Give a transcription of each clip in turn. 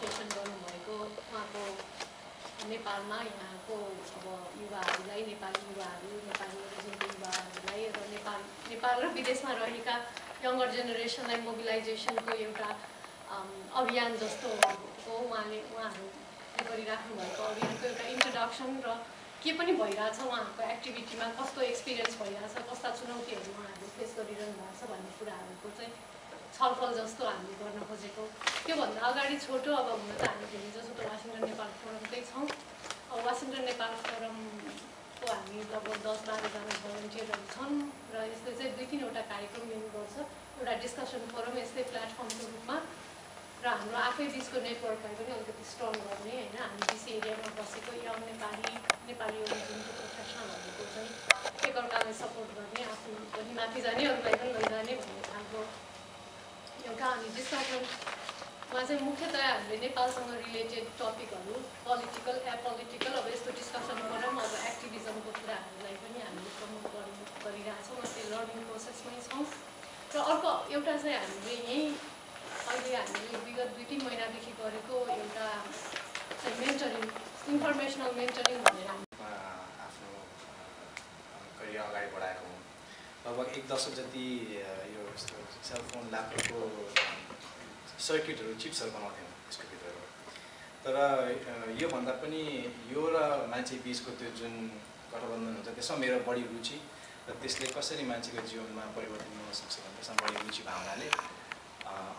Initiation गर्नुभएको उहाँको नेपालमा यहाँको अब युवाहरूलाई नेपाली युवाहरू नेपाली ओरिजिनको युवाहरूलाई र नेपाल नेपाल र विदेशमा रहेका यङ्गर जेनेरेसनलाई मोबिलाइजेसनको एउटा अभियान जस्तो हो उहाँले उहाँहरूले गरिराख्नु भएको अभियानको एउटा इन्ट्रोडक्सन र के पनि भइरहेछ उहाँहरूको एक्टिभिटीमा कस्तो एक्सपिरियन्स भइरहेछ कस्ता चुनौतीहरू उहाँहरूले फेस गरिरहनु भएको छ भन्ने कुराहरूको चाहिँ छलफल जस्तो हामीले गर्न खोजेको। त्योभन्दा अगाडि छोटो अब हुन त हामी धेरै जसो त वासिङटन नेपाल फोरमकै छौँ। अब वासिङटन नेपाल फोरमको हामी लगभग दस बाह्रजना भलन्टियरहरू छन् र यस्तै चाहिँ दुई तिनवटा कार्यक्रम लिनुपर्छ एउटा डिस्कसन फोरम यस्तै प्लेटफर्मको रूपमा र हाम्रो आफै बिचको नेटवर्कलाई पनि अलिकति स्ट्रङ गर्ने होइन? हामी बिच एरियामा बसेको यङ नेपाली नेपाली ओरिजिनको प्रोफेसनलहरूको चाहिँ एकअर्कालाई सपोर्ट गर्ने आफू पनि माथि जाने अरूलाई पनि लैजाने भन्ने खालको एउटा अनि डिस्कसनमा चाहिँ मुख्यतया हामीले नेपालसँग रिलेटेड टपिकहरू पोलिटिकल एपोलिटिकल अब यस्तो डिस्कसन गरौँ अब एक्टिभिजमको कुराहरूलाई पनि हामीले प्रमोट गरि गरिरहेछौँ त्यो लर्निङ प्रोसेसमै छौँ। र अर्को एउटा चाहिँ हामीले यहीँ अहिले हामीले विगत दुई तिन महिनादेखि गरेको एउटा चाहिँ मेन्टरिङ इन्फर्मेसनल मेन्टरिङ भनेर आफ्नो अगाडि बढाएको हुँ। लगभग एक दशक जति यो यस्तो सेलफोन ल्यापटपको सर्किटहरू चिप्सहरू बनाउँथ्यौँ यसको भित्रबाट। तर योभन्दा पनि यो र मान्छे बिचको त्यो जुन गठबन्धन हुन्छ त्यसमा मेरो बढी रुचि र त्यसले कसरी मान्छेको जीवनमा परिवर्तन ल्याउन सक्छ भने त्यसमा बढी रुचि भावनाले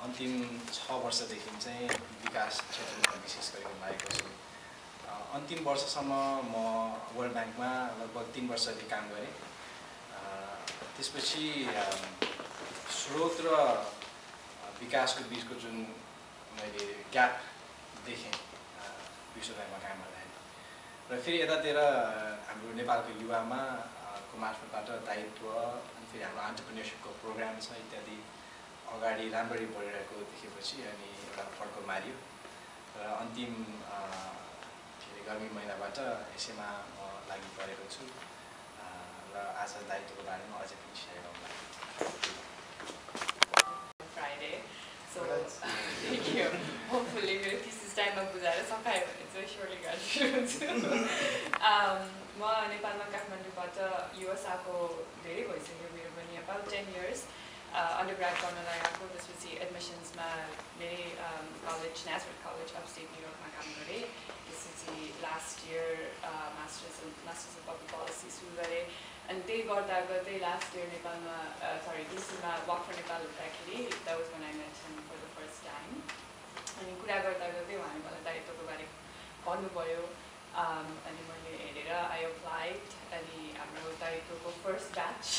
अन्तिम छ वर्षदेखि चाहिँ विकास क्षेत्रमा विशेष गरेर लागेको छु। अन्तिम वर्षसम्म म वर्ल्ड ब्याङ्कमा लगभग तिन वर्षदेखि काम गरेँ। त्यसपछि स्रोत र विकासको बिचको जुन मैले ग्याप देखेँ विश्व ब्याङ्कमा काम गर्दाखेरि र फेरि यतातिर हाम्रो नेपालको युवामा को मार्फतबाट दायित्व अनि फेरि हाम्रो अन्टरप्रिनेरसिपको प्रोग्राम छ इत्यादि अगाडि राम्ररी बढिरहेको देखेपछि अनि एउटा फड्को मारियो। र अन्तिम के अरे गर्मी महिनाबाट यसैमा म लागि परेको छु। र आज दायित्वको बारेमा अझै पनि सेयर गर्नु So thank you. Hopefully मेरो thesis टाइममा बुझाएर सकायो भने चाहिँ स्योरली गर्छु म नेपालमा काठमाडौँबाट युएस आएको धेरै भइसक्यो मेरो पनि about ten years under grad गर्नलाई आएको त्यसपछि एडमिसन्समा मेरै college national college of state न्युयोर्कमा काम गरेँ त्यसपछि last year masters masters of public policy सुरु गरेँ अनि त्यही गर्दा गर्दै लास्ट इयर नेपालमा सरी डिसीमा वाक फर नेपाल हुँदाखेरि that was one I met for the first time अनि कुरा गर्दा गर्दै उहाँले मलाई दायित्वको बारे भन्नुभयो अनि मैले हेरेर आई अप्लाइड अनि हाम्रो दायित्वको फर्स्ट ब्याच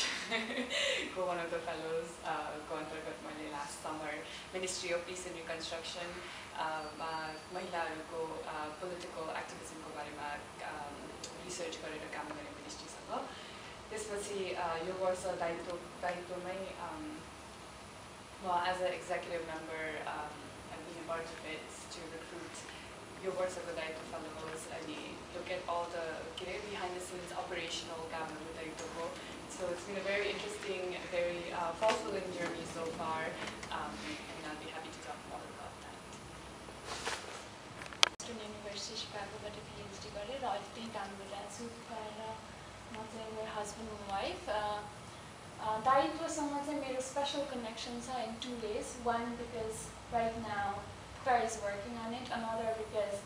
को वान अफ द फेलोजको अन्तर्गत मैले last summer ministry of peace and reconstruction महिलाहरूको पोलिटिकल एक्टिभिजमको बारेमा रिसर्च गरेर काम गरेँ मिनिस्ट्रीसँग त्यसपछि यो वर्ष दायित्व दायित्वमै म as a executive member been part of its to recruit यो वर्षको दायित्व फेलोज अनि लुक एट अल द के अरे बिहाइन्ड द सिन्स अपरेसनल कामहरू दायित्वको So it's been a very interesting, very uh, fulfilling journey so far, um, and I'll be happy to talk more about that. University सिकागोबाट PhD गरेर अहिले त्यही काम गरिरहेको छु गरेर म चाहिँ मेरो हस्बेन्ड एन्ड वाइफ दायित्वसँग चाहिँ मेरो स्पेसल कनेक्सन छ in two ways one because right now Fair is working on it, another because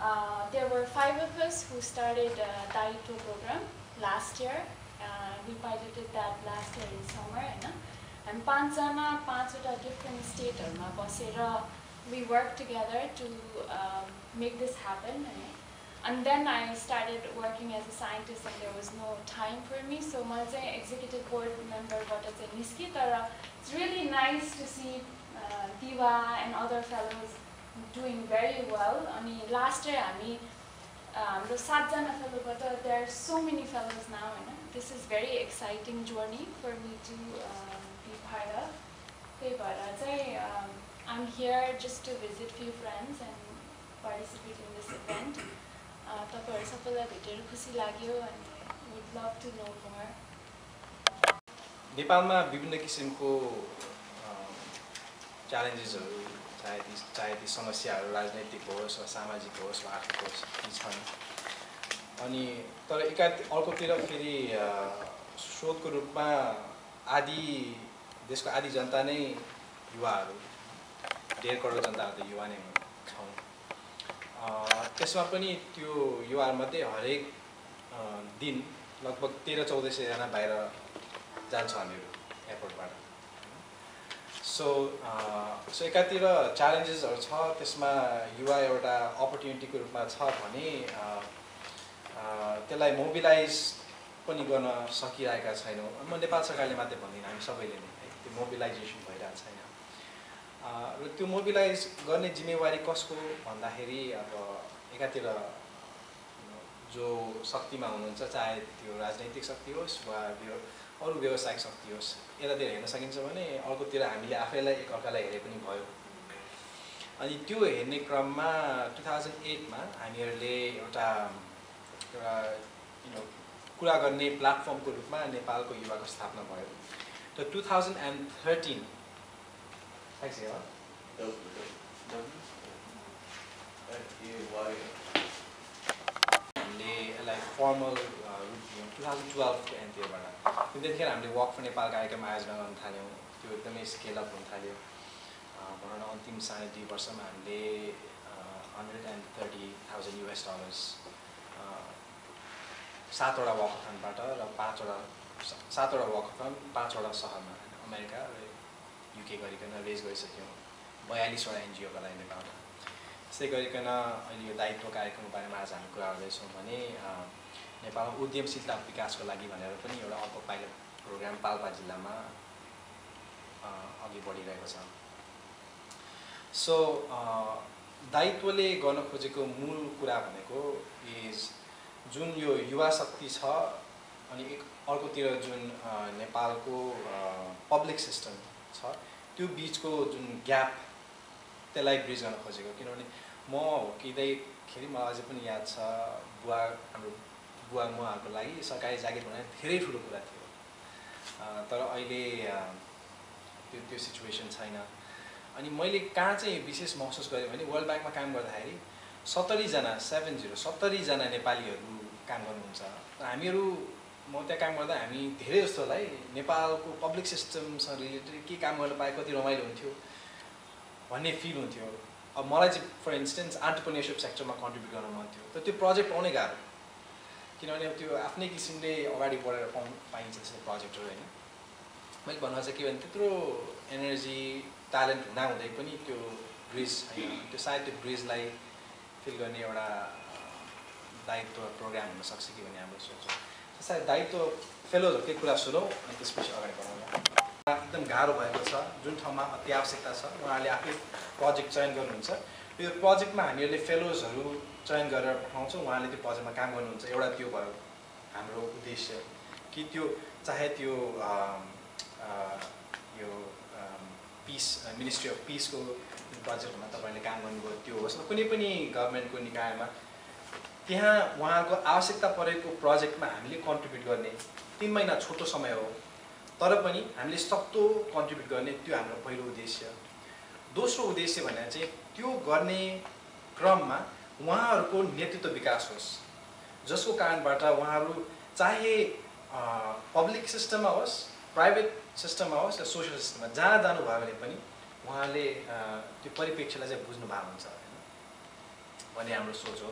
uh, there were five of us who started uh, Daito program last year. Uh, we piloted that last year in summer. And Panzana, panzuta different state uh, we worked together to um, make this happen. Right? And then I started working as a scientist and there was no time for me. So I executive board member, but it's really nice to see uh, Diva and other fellows doing very well. I mean, last year, I mean, um, the Satjana fellow, but uh, there are so many fellows now. And this is very exciting journey for me to um, be part of. Okay, but I'd say um, I'm here just to visit few friends and participate in this event. तपाईँहरू सबैलाई भेटेर खुसी लाग्यो अनि would love to know more नेपालमा विभिन्न किसिमको च्यालेन्जेसहरू चाहे ती चाहे ती समस्याहरू राजनैतिक होस् वा सामाजिक होस् वा आर्थिक होस् ती छन्। अनि तर एका अर्कोतिर फेरि स्रोतको रूपमा आदि देशको आदि जनता नै युवाहरू डेढ करोड जनताहरू त युवा नै छौँ। त्यसमा पनि त्यो युवाहरूमध्ये हरेक दिन लगभग तेह्र चौध सयजना बाहिर जान्छ हामीहरू एयरपोर्टबाट। सो सो एकातिर च्यालेन्जेसहरू छ त्यसमा युवा एउटा अपर्च्युनिटीको रूपमा छ भने अ, अ, त्यसलाई मोबिलाइज पनि गर्न सकिरहेका छैनौँ। म नेपाल सरकारले मात्रै भन्दिनँ हामी सबैले नै। है त्यो मोबिलाइजेसन भइरहेको छैन। र त्यो मोबिलाइज गर्ने जिम्मेवारी कसको भन्दाखेरि अब एकातिर जो शक्तिमा हुनुहुन्छ चाहे त्यो राजनैतिक शक्ति होस् वा व्य अरू व्यावसायिक शक्ति होस्। यतातिर हेर्न सकिन्छ भने अर्कोतिर हामीले आफैलाई एकअर्कालाई हेरे पनि भयो। अनि त्यो हेर्ने क्रममा टु थाउजन्ड एटमा हामीहरूले एउटा एउटा कुरा गर्ने प्लेटफर्मको रूपमा नेपालको युवाको स्थापना भयो। र टु थाउजन्ड एन्ड थर्टिन हामीले यसलाई फर्मल टु थाउजन्ड टुवेल्भको एन्डतिरबाट त्यतिखेर हामीले वक फर नेपाल कार्यक्रम आयोजना गर्न थाल्यौँ। त्यो एकदमै स्केल अप हुन थाल्यो। भनौँ न अन्तिम साढे दुई वर्षमा हामीले hundred and thirty thousand US dollars सातवटा वकथनबाट र पाँचवटा सातवटा वकथन पाँचवटा सहरमा अमेरिका र युके गरिकन रेज गरिसक्यौँ। बयालिसवटा एनजिओका लागि नेपालमा त्यसै गरिकन अहिले यो दायित्व कार्यक्रमको बारेमा आज हामी कुरा गर्दैछौँ भने नेपालमा उद्यमशीलता विकासको लागि भनेर पनि एउटा अर्को पाइलट प्रोग्राम पाल्पा जिल्लामा अघि बढिरहेको छ। सो दायित्वले गर्न खोजेको मूल कुरा भनेको इज जुन यो युवा शक्ति छ अनि एक अर्कोतिर जुन नेपालको पब्लिक सिस्टम छ त्यो बिचको जुन ग्याप त्यसलाई ब्रिज गर्न खोजेको। किनभने म हुर्किँदैखेरि मलाई अझै पनि याद छ बुवा हाम्रो बुवा मुवाहरूको लागि सरकारी जागिर भने धेरै ठुलो कुरा थियो। तर अहिले त्यो त्यो सिचुएसन छैन। अनि मैले कहाँ चाहिँ विशेष महसुस गरेँ भने वर्ल्ड ब्याङ्कमा काम गर्दाखेरि सत्तरीजना सेभेन जिरो सत्तरीजना नेपालीहरू काम गर्नुहुन्छ। हामीहरू म त्यहाँ काम गर्दा हामी धेरै जस्तोलाई नेपालको पब्लिक सिस्टमसँग रिलेटेड के काम गर्न पाए कति रमाइलो हुन्थ्यो भन्ने फिल हुन्थ्यो। अब मलाई चाहिँ फर इन्स्टेन्स आन्टरप्रिनियरसिप सेक्टरमा कन्ट्रिब्युट गर्न मन थियो। तर त्यो प्रोजेक्ट पाउनै गाह्रो। किनभने त्यो आफ्नै किसिमले अगाडि बढेर पाउनु पाइन्छ त्यस्तो प्रोजेक्टहरू होइन? मैले भन्नु चाहिँ के भने त्यत्रो एनर्जी ट्यालेन्ट हुँदाहुँदै पनि त्यो ब्रिज होइन त्यो सायद त्यो ब्रिजलाई फिल गर्ने एउटा दायित्व प्रोग्राम हुनसक्छ कि भन्ने हाम्रो सोच सायद दायित्व फेलोजहरूकै कुरा सुनौँ अनि त्यसपछि अगाडि बढाउँला एकदम गाह्रो भएको छ जुन ठाउँमा आवश्यकता छ उहाँहरूले आफै प्रोजेक्ट चयन गर्नुहुन्छ। यो प्रोजेक्टमा हामीहरूले फेलोजहरू चयन गरेर पठाउँछौँ उहाँले त्यो प्रोजेक्टमा काम गर्नुहुन्छ। एउटा त्यो भयो हाम्रो उद्देश्य कि त्यो चाहे त्यो यो पिस मिनिस्ट्री अफ पिसको प्रोजेक्टमा तपाईँले काम गर्नुभयो त्यो होस् कुनै पनि गभर्मेन्टको निकायमा त्यहाँ उहाँको आवश्यकता परेको प्रोजेक्टमा हामीले कन्ट्रिब्युट गर्ने तिन महिना छोटो समय हो। तर पनि हामीले सक्दो कन्ट्रिब्युट गर्ने त्यो हाम्रो पहिलो उद्देश्य। दोस्रो उद्देश्य भनेर चाहिँ त्यो गर्ने क्रममा उहाँहरूको नेतृत्व विकास होस्। जसको कारणबाट उहाँहरू चाहे पब्लिक सिस्टममा होस् प्राइभेट सिस्टममा होस् या सोसियल सिस्टममा जहाँ जानुभयो भने पनि उहाँले त्यो परिप्रेक्ष्यलाई चाहिँ बुझ्नु भएको हुन्छ। होइन भन्ने हाम्रो सोच हो।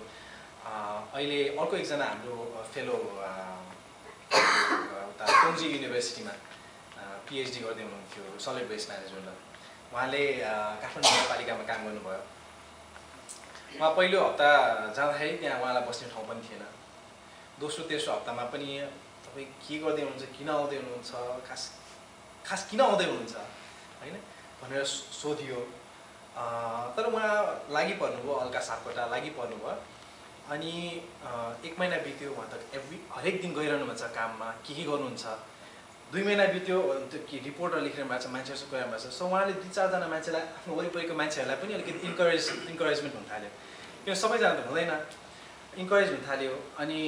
अहिले अर्को एकजना हाम्रो फेलो उता युनिभर्सिटीमा पिएचडी गर्दै हुनुहुन्थ्यो सलिड वेस्ट म्यानेजमेन्टमा उहाँले काठमाडौँ नगरपालिकामा काम गर्नुभयो। उहाँ पहिलो हप्ता जाँदाखेरि त्यहाँ उहाँलाई बस्ने ठाउँ पनि थिएन। दोस्रो तेस्रो हप्तामा पनि तपाईँ के गर्दै हुनुहुन्छ किन आउँदै हुनुहुन्छ खास खास किन आउँदै हुनुहुन्छ होइन भनेर सोधियो। तर उहाँ लागि पर्नुभयो हल्का सापकोटा लागि पर्नुभयो। अनि एक महिना बित्यो उहाँ त एभ्री हरेक दिन गइरहनु भएको छ काममा के के गर्नुहुन्छ दुई महिना बित्यो त्यो के रिपोर्टहरू लेखिरहनु भएको छ मान्छेहरूसँग गइरहनु भएको छ। सो उहाँले दुई चारजना मान्छेलाई आफ्नो वरिपरिको मान्छेहरूलाई पनि अलिकति इन्करेज इन्करेजमेन्ट हुन थाल्यो। किन सबैजना त हुँदैन। इन्करेज हुन थाल्यो। अनि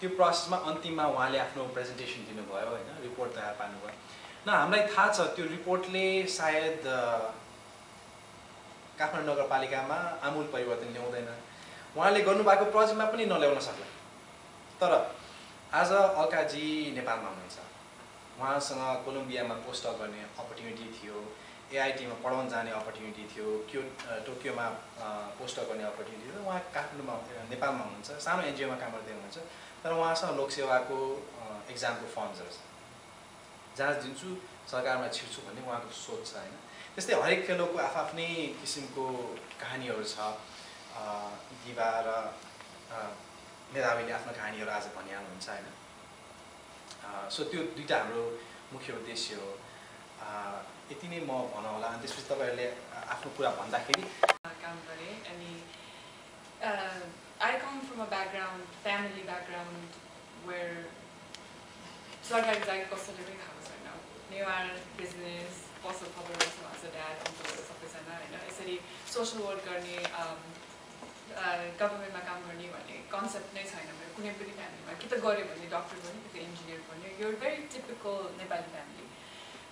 त्यो प्रोसेसमा अन्तिममा उहाँले आफ्नो प्रेजेन्टेसन दिनुभयो होइन रिपोर्ट तयार पार्नुभयो। न हामीलाई थाहा छ त्यो रिपोर्टले सायद काठमाडौँ नगरपालिकामा आमूल परिवर्तन ल्याउँदैन। उहाँले गर्नुभएको प्रोजेक्टमा पनि नल्याउन सक्ला। तर आज अल्काजी नेपालमा हुनुहुन्छ। उहाँसँग कोलम्बियामा पोस्ट गर्ने अपर्च्युनिटी थियो एआइटीमा पढाउन जाने अपर्च्युनिटी थियो क्यो टोकियोमा पोस्ट गर्ने अपर्च्युनिटी थियो उहाँ काठमाडौँमा नेपालमा हुनुहुन्छ सानो एनजिओमा काम गर्दै हुनुहुन्छ तर उहाँसँग लोकसेवाको एक्जामको फर्म्सहरू छ। जहाँ दिन्छु सरकारमा छिर्छु भन्ने उहाँको सोच छ होइन? त्यस्तै हरेक फेलोको आफ्नै किसिमको कहानीहरू छ। दिवा र मेधावीले आफ्नो कहानीहरू आज भनिहाल्नुहुन्छ होइन? सो त्यो दुइटा हाम्रो मुख्य उद्देश्य हो। यति नै म भनौँ होला अनि त्यसपछि तपाईँहरूले आफ्नो कुरा भन्दाखेरि काम गरेँ अनि I come from a background family background where सरकारी जागिर कसैले पनि खाएको छैन। नेवार बिजनेस पसल खबर छ ड्याड सबैजना होइन। यसरी सोसल वर्क गर्ने गभर्मेन्टमा काम गर्ने भन्ने कन्सेप्ट नै छैन मेरो। कुनै पनि फ्यामिलीमा कि त गऱ्यो भने डक्टर बन्यो कि त इन्जिनियर बन्यो। यो भेरी टिपिकल नेपाली फ्यामिली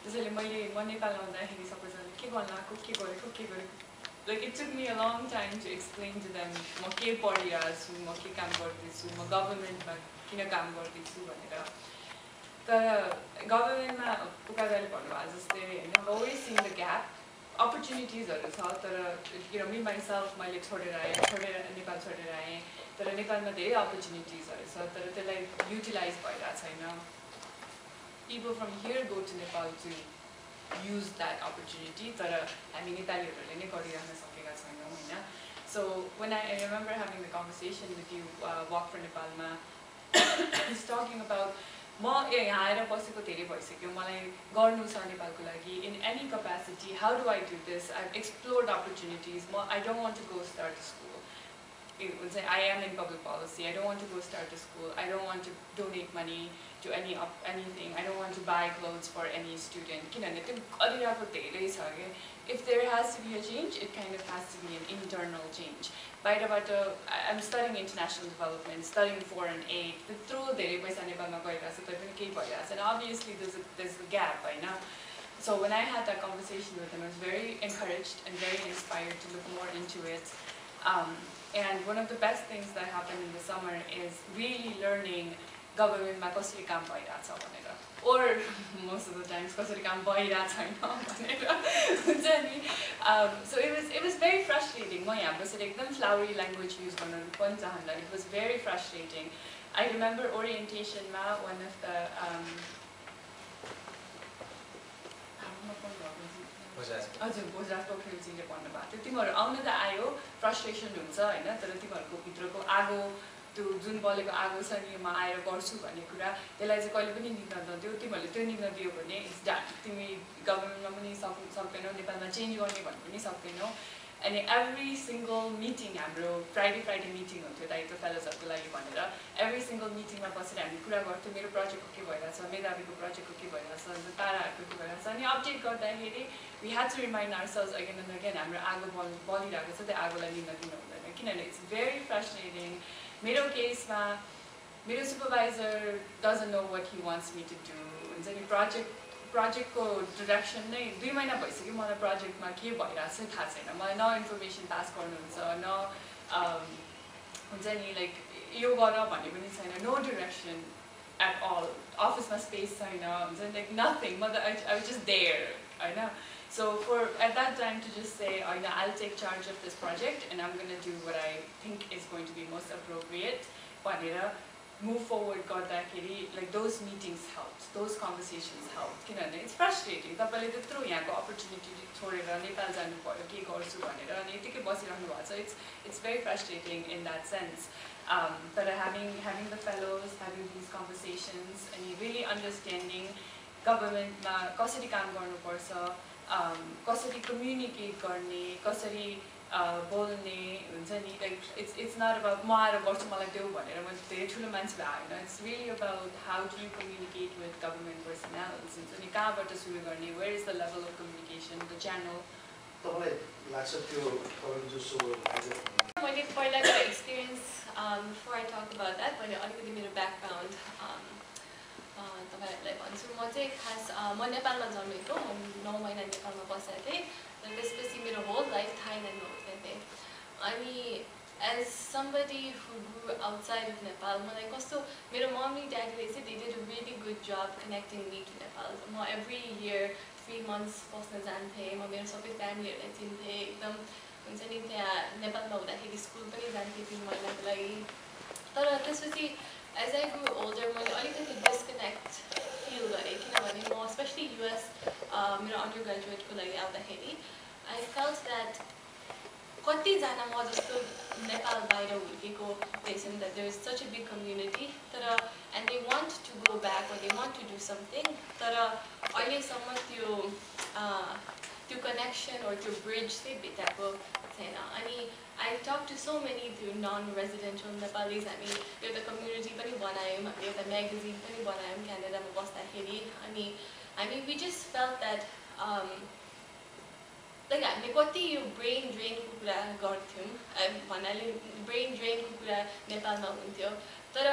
त्यसैले मैले म नेपाल आउँदाखेरि सबैजनाले के गर्न आएको के गरेको के गरेको? Like it took me a long time to explain to them म के पढिरहेको छु म के काम गर्दैछु म गभर्मेन्टमा किन काम गर्दैछु भनेर। तर गभर्मेन्टमा पुकादाले भन्नुभयो जस्तै होइन अलवेज सिन द ग्याप अपर्च्युनिटिजहरू छ तर किन मि माइसेल्फ मैले छोडेर आएँ छोडेर नेपाल छोडेर आएँ तर नेपालमा धेरै अपर्च्युनिटिजहरू छ तर त्यसलाई युटिलाइज भइरहेको छैन people from here go to Nepal to use that opportunity तर हामी नेपालीहरूले नै गरिरहन सकेका छैनौँ होइन so I, I remember having the conversation with you uh, walk for नेपालमा he's talking about म यहाँ आएर बसेको धेरै भइसक्यो। मलाई गर्नु छ नेपालको लागि in any capacity how do I do this I explored opportunities म I don't want to go start school you would say, I am in public policy, I don't want to go start a school, I don't want to donate money to any anything, I don't want to buy clothes for any student. If there has to be a change, it kind of has to be an internal change. I'm studying international development, studying foreign aid, through and obviously there's a, there's a gap right now. So when I had that conversation with them, I was very encouraged and very inspired to look more into it. Um, and one of the best things that happened in the summer is really learning गभर्मेन्टमा कसरी काम भइरहेछ भनेर or most of the times कसरी काम भइरहेको छैन भनेर हुन्छ नि so it was it was very frustrating म यहाँ बसेर एकदम फ्लावरी ल्याङ्ग्वेज युज गर्नु पनि चाहँदा it was very frustrating I remember ओरिएन्टेसनमा one of the हजुर भोजराज पोखरेलजीले भन्नुभएको थियो। तिमीहरू आउनु त आयो फ्रस्ट्रेसन हुन्छ होइन तर तिमीहरूको भित्रको आगो त्यो जुन बलेको आगो छ नि म आएर गर्छु भन्ने कुरा त्यसलाई चाहिँ कहिले पनि निक्न नदियो तिमीहरूले त्यो निक्न दियो भने तिमी गभर्मेन्टमा पनि सक् सक्दैनौ नेपालमा चेन्ज गर्ने भन्नु पनि सक्दैनौ। अनि एभ्री सिङ्गल मिटिङ हाम्रो फ्राइडे फ्राइडे मिटिङ हुन्थ्यो दायित्व फेलोजहरूको लागि भनेर। एभ्री सिङ्गल मिटिङमा बसेर हामी कुरा गर्थ्यौँ मेरो प्रोजेक्टको के भइरहेछ मेधावीको प्रोजेक्टको के भइरहेछ अन्त ताराहरूको के भइरहेछ। अनि अपडेट गर्दाखेरि we had to remind ourselves again and again हाम्रो आगो बल बलिरहेको छ त्यो आगोलाई लिन दिनु हुँदैन किनभने इट्स भेरी फ्रेसनेटिङ मेरो केसमा मेरो supervisor doesn't know what he wants me to do हुन्छ नि प्रोजेक्ट प्रोजेक्टको डिरेक्सन नै दुई महिना भइसक्यो मलाई प्रोजेक्टमा के भइरहेको छ थाहा छैन। मलाई न इन्फर्मेसन पास गर्नुहुन्छ न हुन्छ नि लाइक यो गर भन्ने पनि छैन नो डिरेक्सन एट अल अफिसमा स्पेस छैन हुन्छ नि लाइक नथिङ म त आई जस्ट देयर होइन? So for at that time to just say, oh, yeah, I'll take charge of this project and I'm going to do what I think is going to be most appropriate, भनेर move forward गर्दाखेरि like those meetings helped, those conversations helped. किनभने it's frustrating. तपाईँले त्यत्रो यहाँको opportunity छोडेर नेपाल जानु पर्यो के गर्छु भनेर अनि यतिकै बसिरहनु भएको छ it's it's very frustrating in that sense. Um, but having having the fellows, having these conversations, and really understanding governmentमा कसरी काम गर्नुपर्छ कसरी कम्युनिकेट गर्ने कसरी बोल्ने हुन्छ नि like it's it's not about म आएर गर्छु मलाई देऊ भनेर म धेरै ठुलो मान्छे भए होइन it's really about how do you communicate with government personnels हुन्छ नि कहाँबाट सुरु गर्ने where is the level of communication the channel मैले पहिलाको experience for I talk about that मैले अलिकति मेरो ब्याकग्राउन्ड तपाईँहरूलाई भन्छु म चाहिँ खास म नेपालमा जन्मेको नौ महिना नेपालमा बसेको थिएँ। र त्यसपछि मेरो होल लाइफ थाइल्यान्डमा somebody who grew outside of Nepal, मलाई कस्तो मेरो मम्मी ड्याडीले चाहिँ did a really good job connecting me to Nepal. म every year थ्री मन्थ्स बस्न जान्थेँ। म मेरो सबै फ्यामिलीहरूलाई चिन्थेँ। एकदम हुन्छ नि त्यहाँ नेपालमा हुँदाखेरि स्कुल पनि जान्थेँ तिन महिनाको लागि। तर त्यसपछि एज आई ग्रु ओल्डर मैले अलिकति डिस्कनेक्ट फिल गरेँ किनभने म स्पेसली युएस मेरो अन्डर ग्रेजुएटको लागि आउँदाखेरि आई फेल्ट द्याट कतिजना म जस्तो नेपाल बाहिर हुर्केको रहेछन् that there is such a big community तर and they want to go back they want to do something तर अहिलेसम्म त्यो त्यो कनेक्सन or त्यो ब्रिज चाहिँ भेटाएको छैन अनि I talk to so many त्यो नन रेजिडेन्सियल नेपालिज हामी एउटा कम्युनिटी पनि बनायौँ हामीले एउटा म्यागजिन पनि बनायौँ क्यानाडामा बस्दाखेरि अनि हामी we just felt that like हामीले कति यो ब्रेन ड्रेनको कुरा गर्थ्यौँ भन्नाले ब्रेन ड्रेनको कुरा नेपालमा हुन्थ्यो तर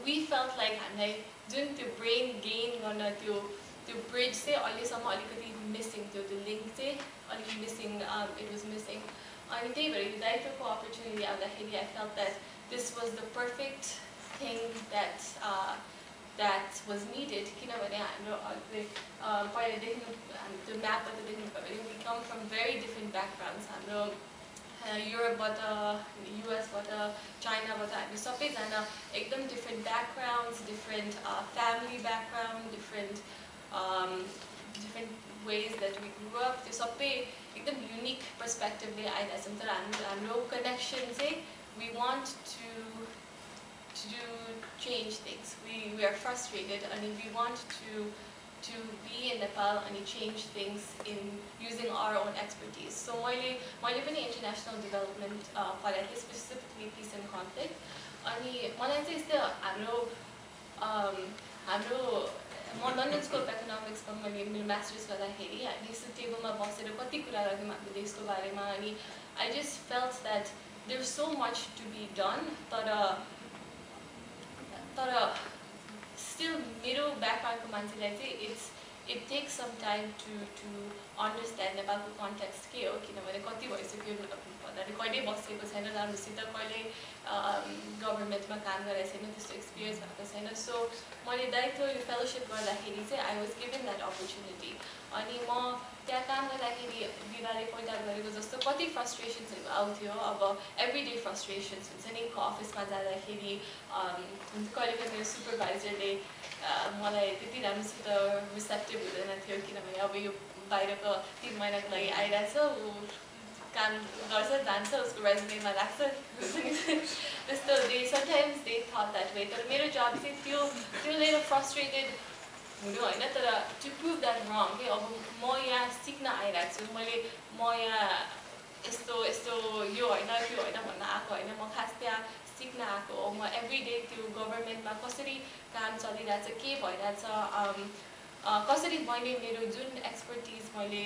वी फेल्ट लाइक हामीलाई जुन त्यो ब्रेन गेन गर्न त्यो त्यो ब्रिज चाहिँ अहिलेसम्म अलिकति मिसिङ थियो त्यो लिङ्क चाहिँ अलिक missing it was missing अनि त्यही भएर यो दायित्वको अपर्च्युनिटी आउँदाखेरि I felt that this was the perfect thing that that was needed किनभने हाम्रो पहिलादेखि हामी त्यो म्यापबाट देख्नुभयो भने we come from very different backgrounds हाम्रो युरोपबाट युएसबाट चाइनाबाट हामी सबैजना एकदम different backgrounds different family background different different ways that we grew up त्यो सबै एकदम युनिक पर्सपेक्टिभले आइरहेछौँ तर हाम्रो हाम्रो कनेक्सन चाहिँ we want to to do change things. We, we are frustrated and we want to to be in Nepal and change things in using our own expertise. So मैले मैले पनि international development पढाएको थिएँ specifically peace and conflict. अनि मलाई चाहिँ यस्तो हाम्रो हाम्रो म लन्डन स्कुल अफ इकोनोमिक्समा मैले मेरो मास्टर्स गर्दाखेरि हामी यस्तो टेबलमा बसेर कति कुरा गर्थ्यौँ हाम्रो देशको बारेमा अनि I just felt that there so much to be done तर तर स्टिल मेरो ब्याकग्राउन्डको मान्छेलाई चाहिँ it's it takes some time to to understand नेपालको कन्टेक्स्ट के हो किनभने कति भइसक्यो कहिल्यै बसेको छैन राम्रोसित कहिले गभर्मेन्टमा काम गरेको छैन त्यस्तो एक्सपिरियन्स भएको छैन। सो मैले दायित्व यो फेलोसिप गर्दाखेरि चाहिँ I was given that opportunity अनि म त्यहाँ काम गर्दाखेरि बिहिबारे पहिला गरेको जस्तो कति फ्रस्ट्रेसन्सहरू आउँथ्यो। अब एभ्री डे फ्रस्ट्रेसन्स हुन्छ नि अफिसमा जाँदाखेरि कहिले कहिले मेरो सुपरभाइजरले मलाई त्यति राम्रोसित रिसेप्टिभ हुँदैन थियो। किनभने अब यो बाहिरको तिन महिनाको लागि आइरहेछ ऊ काम गर्छ जान्छ उसको रेजुमेमा राख्छ त्यस्तो they sometimes they thought that way तर मेरो जब चाहिँ त्यो त्यो लिएर फ्रस्ट्रेटेड हुनु होइन तर टु प्रुभ द्याट रङ कि अब म यहाँ सिक्न आइरहेको छु मैले म यहाँ यस्तो यस्तो यो होइन त्यो होइन भन्न आएको होइन म खास त्यहाँ सिक्न आएको हो म एभ्री डे त्यो गभर्मेन्टमा कसरी काम चलिरहेछ के भइरहेछ कसरी मैले मेरो जुन एक्सपर्टिज मैले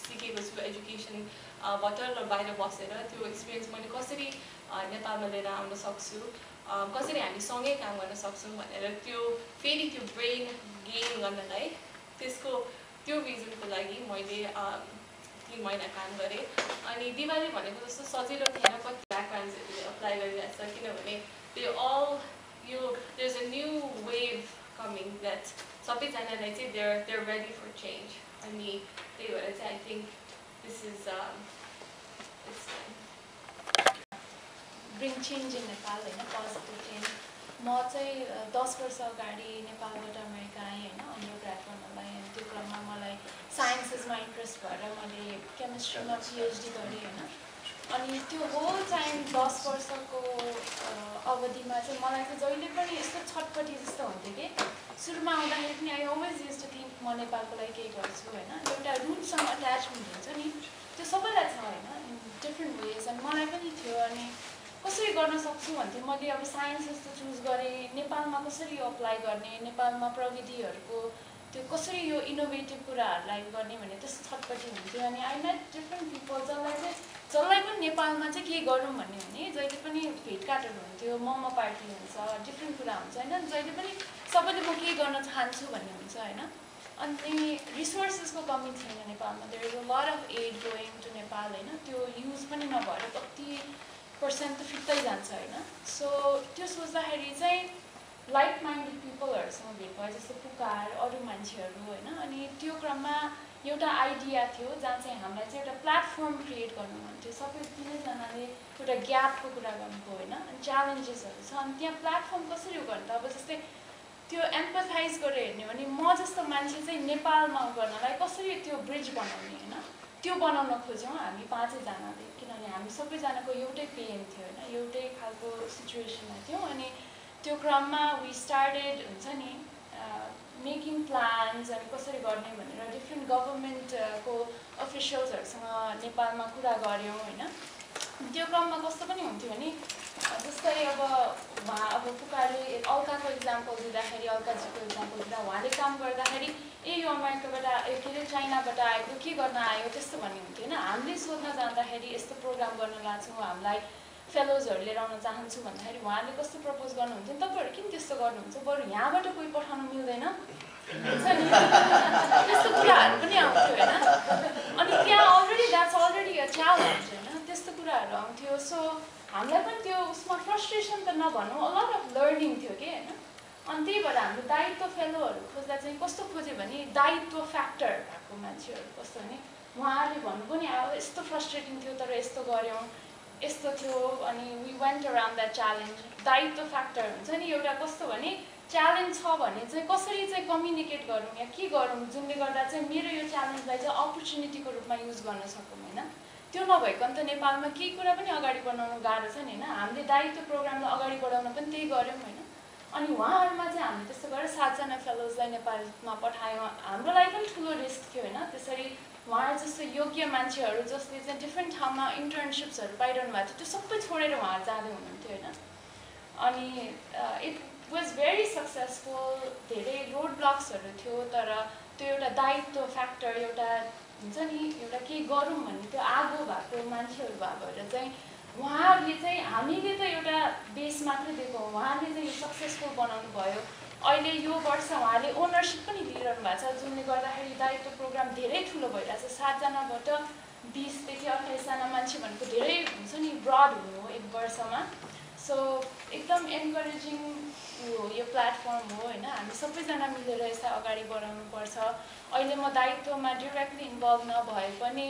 सिकेको छु एजुकेसनबाट र बाहिर बसेर त्यो एक्सपिरियन्स मैले कसरी नेपालमा लिएर आउन सक्छु कसरी हामी सँगै काम गर्न सक्छौँ भनेर त्यो फेरि त्यो ब्रेन गेन गर्नलाई त्यसको त्यो रिजनको लागि मैले तिन महिना काम गरेँ। अनि दिवाली भनेको जस्तो सजिलो थिएन कति ब्याकग्राउन्ड्सहरूले अप्लाई गरिरहेको छ किनभने त्यो अल यो there is a new wave coming that सबैजनालाई चाहिँ they're they're ready for change अनि त्यही भएर चाहिँ I think this is bring change in Nepal होइन पोजिटिभ चेन्ज म चाहिँ दस वर्ष अगाडि नेपालबाट अमेरिका आएँ होइन अन्डर ग्राड गर्नलाई अनि त्यो क्रममा मलाई साइन्सेसमा इन्ट्रेस्ट भएर मैले केमिस्ट्रीमा पिएचडी गरेँ होइन अनि त्यो होल टाइम दस वर्षको अवधिमा चाहिँ मलाई चाहिँ जहिले पनि यस्तो छटपट्टि जस्तो हुन्थ्यो कि। सुरुमा आउँदाखेरि पनि आई अलवेज टु थिङ्क म नेपालको लागि केही गर्छु होइन। एउटा रुटसँग अट्याचमेन्ट हुन्छ नि। त्यो सबैलाई छ होइन डिफ्रेन्ट वेज अनि मलाई पनि थियो अनि कसरी गर्न सक्छु भन्थेँ मैले अब साइन्स जस्तो चुज गरेँ। नेपालमा कसरी अप्लाई गर्ने नेपालमा प्रविधिहरूको त्यो कसरी यो इनोभेटिभ कुराहरूलाई गर्ने भने त्यस्तो छटपट्टि हुन्थ्यो। अनि आई मेट डिफ्रेन्ट पिपल जसलाई चाहिँ जसलाई पनि नेपालमा चाहिँ के गरौँ भन्ने भने जहिले पनि भेटघाटहरू हुन्थ्यो मोमो पार्टी हुन्छ डिफ्रेन्ट कुरा हुन्छ होइन? जहिले पनि सबैले म के गर्न चाहन्छु भन्ने हुन्छ होइन? अनि रिसोर्सेसको कमी छैन नेपालमा. There is a lot of aid going to Nepal होइन? त्यो युज पनि नभएर कति पर्सेन्ट त फिट्दै जान्छ होइन? सो त्यो सोच्दाखेरि चाहिँ लाइक माइन्डेड पिपलहरूसँग भेट भयो जस्तो पुकार अरू मान्छेहरू होइन? अनि त्यो क्रममा एउटा आइडिया थियो जहाँ चाहिँ हामीलाई चाहिँ एउटा प्लेटफर्म क्रिएट गर्नु मन थियो सबै तिनैजनाले एउटा ग्यापको कुरा गर्नुभयो होइन अनि च्यालेन्जेसहरू छ। अनि त्यहाँ प्लेटफर्म कसरी भने त अब जस्तै त्यो एम्पथाइज गरेर हेर्ने भने म जस्तो मान्छे चाहिँ नेपालमा गर्नलाई कसरी त्यो ब्रिज बनाउने होइन? त्यो बनाउन खोज्यौँ हामी पाँचैजनाले। किनभने हामी सबैजनाको एउटै पेन थियो होइन एउटै खालको सिचुएसनमा थियौँ। अनि त्यो क्रममा वी स्टार्टेड हुन्छ नि मेकिङ प्लान्स अनि कसरी गर्ने भनेर डिफ्रेन्ट गभर्मेन्टको अफिसियल्सहरूसँग नेपालमा कुरा गऱ्यौँ होइन। त्यो क्रममा कस्तो पनि हुन्थ्यो भने जस्तै अब उहाँ अब पुकारले अल्काको इक्जाम्पल दिँदाखेरि अल्काजीको इक्जाम्पल दिँदा उहाँले काम गर्दाखेरि ए यो अमेरिकाबाट ए के अरे चाइनाबाट आएको के गर्न आयो त्यस्तो भन्ने हुन्थ्यो होइन। हामीले सोध्न जाँदाखेरि यस्तो प्रोग्राम गर्न लाग्छौँ हामीलाई फेलोजहरू लिएर आउन चाहन्छु भन्दाखेरि उहाँले कस्तो प्रपोज गर्नुहुन्थ्यो तपाईँहरू किन त्यस्तो गर्नुहुन्छ? बरु यहाँबाट कोही पठाउनु मिल्दैन। त्यस्तो कुराहरू पनि आउँथ्यो होइन? अनि त्यहाँ already that's already a challenge होइन? त्यस्तो कुराहरू आउँथ्यो। सो हामीलाई पनि त्यो उसमा फ्रस्ट्रेसन त नभनौँ अलट अफ लर्निङ थियो कि होइन? अनि त्यही भएर हाम्रो दायित्व फेलोहरू खोज्दा चाहिँ कस्तो खोज्यो भने दायित्व फ्याक्टर भएको मान्छेहरू कस्तो भने उहाँहरूले भन्नु पनि अब यस्तो फ्रस्ट्रेटिङ थियो तर यस्तो गऱ्यौँ। यस्तो थियो अनि we went around that challenge दायित्व फ्याक्टर हुन्छ नि एउटा कस्तो भने च्यालेन्ज छ भने चाहिँ कसरी चाहिँ कम्युनिकेट गरौँ या के गरौँ जुनले गर्दा चाहिँ मेरो यो च्यालेन्जलाई चाहिँ अपर्च्युनिटीको रूपमा युज गर्न सकौँ होइन? त्यो नभइकन त नेपालमा केही कुरा पनि अगाडि बढाउनु गाह्रो छ नि होइन? हामीले दायित्व प्रोग्रामलाई अगाडि बढाउन पनि त्यही गऱ्यौँ होइन? अनि उहाँहरूमा चाहिँ हामीले त्यस्तो गरेर सातजना फेलोजलाई नेपालमा पठायौँ। हाम्रो लागि पनि ठुलो रिस्क थियो होइन? त्यसरी उहाँ जस्तो योग्य मान्छेहरू जसले चाहिँ डिफ्रेन्ट ठाउँमा इन्टर्नसिप्सहरू पाइरहनु भएको थियो त्यो सबै छोडेर उहाँहरू जाँदै हुनुहुन्थ्यो होइन। अनि इट वाज भेरी सक्सेसफुल धेरै रोड ब्लक्सहरू थियो तर त्यो एउटा दायित्व फ्याक्टर एउटा हुन्छ नि एउटा केही गरौँ भन्ने त्यो आगो भएको मान्छेहरू भएको भएर चाहिँ उहाँहरूले चाहिँ हामीले त एउटा बेस मात्रै दिएको उहाँले चाहिँ यो सक्सेसफुल बनाउनु भयो अहिले यो वर्ष उहाँले ओनरसिप पनि लिइरहनु भएको छ जुनले गर्दाखेरि दायित्व प्रोग्राम धेरै ठुलो भइरहेछ। सातजनाबाट बिसदेखि अठाइसजना मान्छे भनेको धेरै हुन्छ नि ब्रड हुनु हो एक वर्षमा। सो एकदम एन्करेजिङ हो यो प्लेटफर्म हो होइन। हामी सबैजना मिलेर यसलाई अगाडि बढाउनुपर्छ। अहिले म दायित्वमा डिरेक्टली इन्भल्भ नभए पनि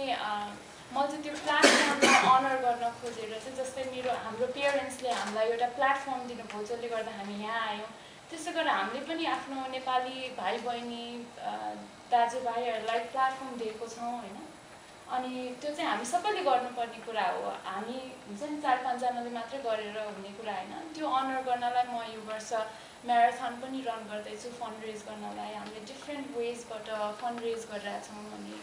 म चाहिँ त्यो प्लेटफर्मलाई अनर गर्न खोजेर चाहिँ जस्तै मेरो हाम्रो पेरेन्ट्सले हामीलाई एउटा प्लेटफर्म दिनुभयो जसले गर्दा हामी यहाँ आयौँ। त्यसो गरेर हामीले पनि आफ्नो नेपाली भाइ बहिनी दाजुभाइहरूलाई प्लेटफर्म दिएको छौँ होइन? अनि त्यो चाहिँ हामी सबैले गर्नुपर्ने कुरा हो। हामी हुन्छ नि चार पाँचजनाले मात्रै गरेर हुने कुरा होइन। त्यो अनर गर्नलाई म यो वर्ष म्याराथन पनि रन गर्दैछु फन्ड रेज गर्नलाई। हामीले डिफ्रेन्ट वेजबाट फन्ड रेज गरिरहेछौँ अनि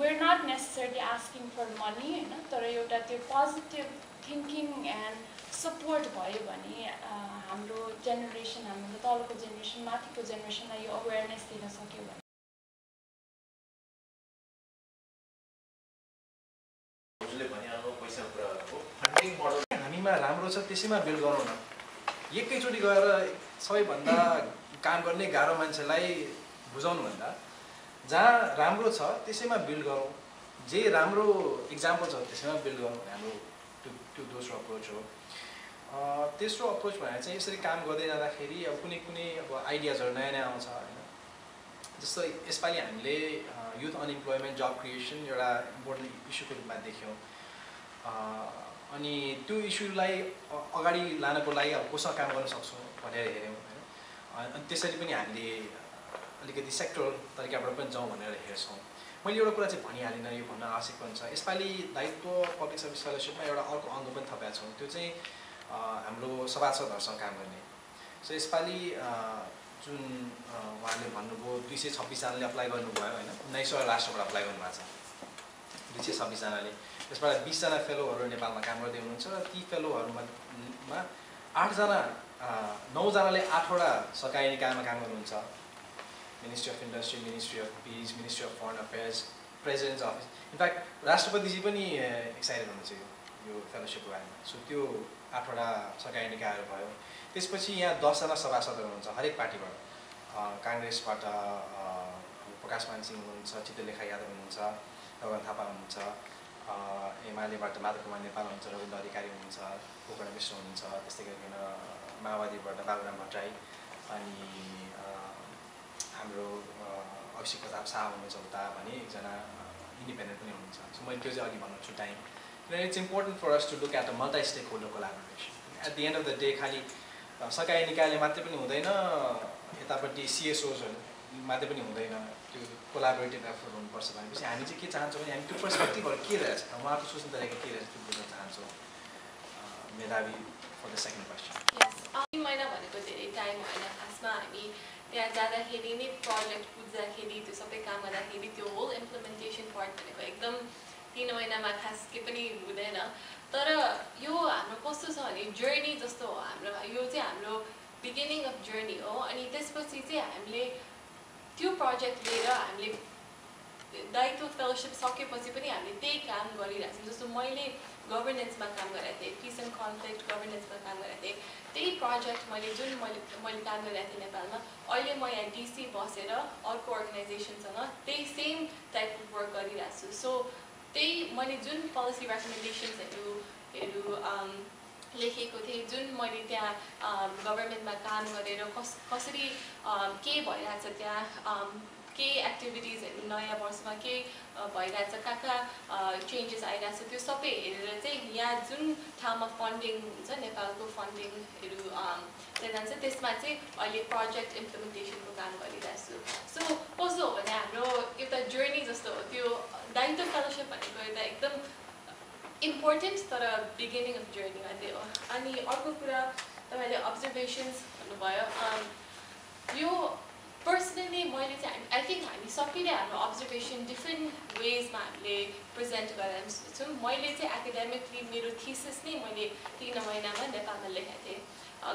we're not necessary asking for money होइन? तर एउटा त्यो पोजिटिभ थिङ्किङ एन्ड सपोर्ट भयो भने हाम्रो जेनेरेसन हाम्रो तलको जेनेरेसन माथिको जेनेरेसनलाई यो अवेरनेस दिन सक्यो भने। हामीमा राम्रो छ त्यसैमा बिल्ड गरौँ न। एकैचोटि गएर सबैभन्दा काम गर्ने गाह्रो मान्छेलाई बुझाउनुभन्दा जहाँ राम्रो छ त्यसैमा बिल्ड गरौँ। जे राम्रो इक्जाम्पल छ त्यसैमा बिल्ड गरौँ। हाम्रो त्यो त्यो दोस्रो अप्रोच हो। तेस्रो अप्रोच भनेर चाहिँ यसरी काम गर्दै जाँदाखेरि अब कुनै कुनै अब आइडियाजहरू नयाँ नयाँ आउँछ होइन? जस्तो यसपालि हामीले युथ अनइम्प्लोइमेन्ट जब क्रिएसन एउटा इम्पोर्टेन्ट इस्युको रूपमा देख्यौँ। अनि त्यो इस्युलाई अगाडि लानको लागि अब कोसँग काम गर्न सक्छौँ भनेर हेऱ्यौँ होइन? अनि त्यसरी पनि हामीले अलिकति सेक्टरल तरिकाबाट पनि जाउँ भनेर हेर्छौँ। मैले एउटा कुरा चाहिँ भनिहालिनँ यो भन्न आवश्यक पनि छ। यसपालि दायित्व पब्लिक सर्भिस फेलोसिपमा एउटा अर्को अङ्ग पनि थपेका छौँ। त्यो चाहिँ हाम्रो सभासदहरूसँग काम गर्ने सो यसपालि जुन उहाँले भन्नुभयो दुई सय छब्बिसजनाले अप्लाई गर्नुभयो होइन? उन्नाइसवटा राष्ट्रबाट अप्लाई गर्नुभएको छ। दुई सय छब्बिसजनाले त्यसबाट बिसजना फेलोहरू नेपालमा काम गर्दै हुनुहुन्छ र ती फेलोहरूमा आठजना नौजनाले आठवटा सरकारी निकायमा काम गर्नुहुन्छ। Ministry of industry ministry of peace ministry of foreign affairs president office. In fact राष्ट्रपतिजी पनि एक्साइटेड हुनुहुन्छ यो फेलोसिपको बारेमा। सो त्यो आठवटा सरकारी निकायहरू भयो। त्यसपछि यहाँ दसजना सभासदहरू हुनुहुन्छ हरेक पार्टीबाट। काङ्ग्रेसबाट प्रकाश मान सिंह हुनुहुन्छ चित्रलेखा यादव हुनुहुन्छ रगन थापा हुनुहुन्छ एमालेबाट माधव कुमार नेपाल हुनुहुन्छ रविन्द्र अधिकारी हुनुहुन्छ गोकर्ण मिश्र हुनुहुन्छ त्यस्तै गरिकन माओवादीबाट बाबुराम भट्टराई अनि हाम्रो अभिषेक प्रताप शाह हुनुहुन्छ उता भने एकजना इन्डिपेन्डेन्ट पनि हुनुहुन्छ। सो मैले त्यो चाहिँ अघि भन्नु छुट्याएँ किनभने important for us to look at a multi stakeholder collaboration at the end of the day खालि सकाय निकायले मात्रै पनि हुँदैन यतापट्टि सिएसओजहरू मात्रै पनि हुँदैन त्यो कोलाबोरेटिभ एफोर्ट हुनुपर्छ भनेपछि हामी चाहिँ के चाहन्छौँ भने हामी त्यो पर्सपेक्टिभहरू के रहेछ? उहाँको सोच्ने तरिका के रहेछ त्यो बुझ्न चाहन्छौँ मेधावी फर द सेकेन्ड क्वेसन महिना भनेको धेरै टाइम होइन खासमा हामी त्यहाँ जाँदाखेरि नै प्रोजेक्ट बुझ्दाखेरि त्यो सबै काम गर्दाखेरि त्यो होल इम्प्लिमेन्टेसन पार्ट भनेको एकदम तिन महिनामा खास के पनि हुँदैन। तर यो हाम्रो कस्तो छ भने जर्नी जस्तो हो हाम्रो यो चाहिँ हाम्रो बिगिनिङ अफ जर्नी हो। अनि त्यसपछि चाहिँ हामीले त्यो प्रोजेक्ट लिएर हामीले दायित्व फेलोसिप सकेपछि पनि हामीले त्यही काम गरिरहेको छौँ जस्तो मैले गभर्नेन्समा काम गरेको थिएँ पिस एन्ड कन्फ्लिक्ट गभर्नेन्समा काम गरेको थिएँ। त्यही प्रोजेक्ट मैले जुन मैले मैले काम गरिरहेको थिएँ नेपालमा अहिले म यहाँ डिसी बसेर अर्को अर्गनाइजेसनसँग त्यही सेम टाइपको वर्क गरिरहेको छु सो त्यही मैले जुन पोलिसी रेकमेन्डेसन्सहरू लेखेको थिएँ जुन मैले त्यहाँ गभर्मेन्टमा काम गरेर कस कसरी के भइरहेछ त्यहाँ के एक्टिभिटिजहरू नयाँ वर्षमा के भइरहेछ कहाँ कहाँ चेन्जेस आइरहेछ त्यो सबै हेरेर चाहिँ यहाँ जुन ठाउँमा फन्डिङ हुन्छ नेपालको फन्डिङहरू जान्छ त्यसमा चाहिँ अहिले प्रोजेक्ट इम्प्लिमेन्टेसनको काम गरिरहेको छु सो कस्तो हो भने हाम्रो एउटा जर्नी जस्तो हो त्यो दायित्व फेलोसिप भनेको एउटा एकदम इम्पोर्टेन्ट तर बिगिनिङ अफ जर्नी मात्रै हो। अनि अर्को कुरा तपाईँले अब्जर्भेसन्स भन्नुभयो यो पर्सनली मैले चाहिँ आई थिङ्क हामी सबैले हाम्रो अब्जर्भेसन डिफ्रेन्ट वेजमा हामीले प्रेजेन्ट गरेर छौँ मैले चाहिँ एकाडेमिकली मेरो थिसिस नै मैले तिन महिनामा नेपालमा लेखेको थिएँ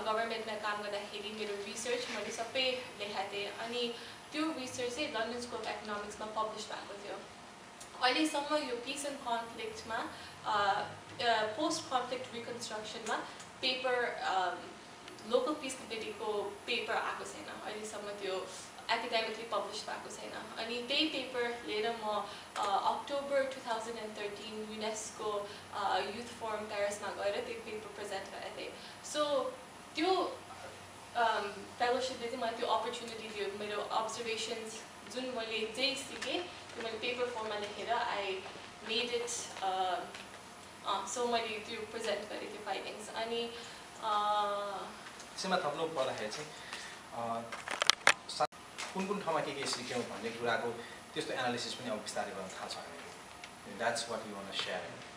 गभर्मेन्टमा काम गर्दाखेरि मेरो रिसर्च मैले सबै लेखाएको थिएँ अनि त्यो रिसर्च चाहिँ लन्डन स्कुल अफ इकोनोमिक्समा पब्लिस भएको थियो अहिलेसम्म यो पिस एन्ड कन्फ्लिक्टमा पोस्ट कन्फ्लिक्ट रिकन्स्ट्रक्सनमा पेपर लोकल पिस कमिटीको पेपर आएको छैन अहिलेसम्म त्यो एकाडेमिकली पब्लिस भएको छैन। अनि त्यही पेपर लिएर म October two thousand and thirteen UNESCO youth forum प्यारिसमा गएर त्यो पेपर प्रेजेन्ट गरेको थिएँ। सो त्यो फेलोसिपले चाहिँ मलाई त्यो अपर्च्युनिटी दियो। मेरो अब्जर्भेसन्स जुन मैले जे सिकेँ त्यो मैले पेपर फर्ममा लेखेर आई मेड इट सो मैले त्यो प्रेजेन्ट गरेँ त्यो फाइलिङ्स अनि त्यसमा थप्नु पर्दाखेरि चाहिँ कुन कुन ठाउँमा के के सिक्यौँ भन्ने कुराको त्यस्तो एनालिसिस पनि अब बिस्तारै गर्न थाहा छ हामीले that's what you want share